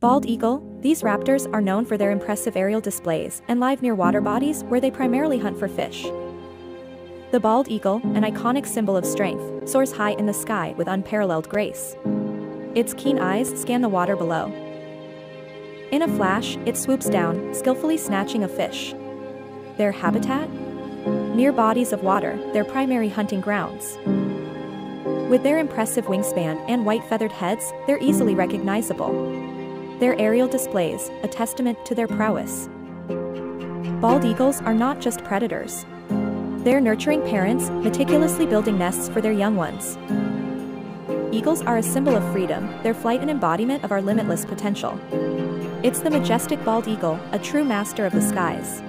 Bald eagle, these raptors are known for their impressive aerial displays and live near water bodies where they primarily hunt for fish. The bald eagle, an iconic symbol of strength, soars high in the sky with unparalleled grace. Its keen eyes scan the water below. In a flash, it swoops down, skillfully snatching a fish. Their habitat? Near bodies of water, their primary hunting grounds. With their impressive wingspan and white feathered heads, they're easily recognizable. Their aerial displays, a testament to their prowess. Bald eagles are not just predators. They're nurturing parents, meticulously building nests for their young ones. Eagles are a symbol of freedom, their flight an embodiment of our limitless potential. It's the majestic bald eagle, a true master of the skies.